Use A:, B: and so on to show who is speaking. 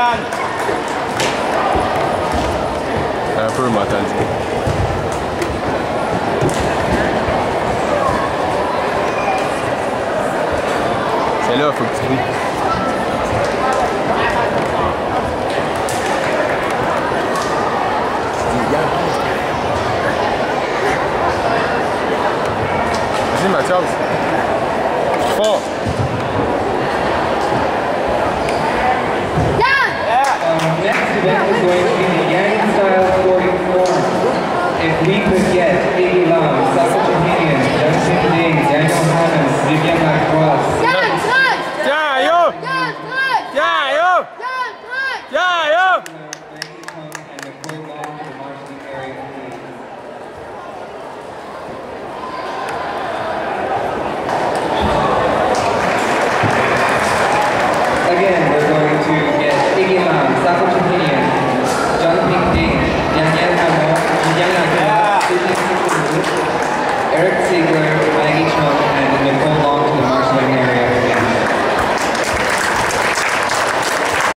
A: Montréal. Un peu mental. C'est là, faut que tu cries. Vas-y Mathias. Fort.
B: in the Yang style sporting form. If we could get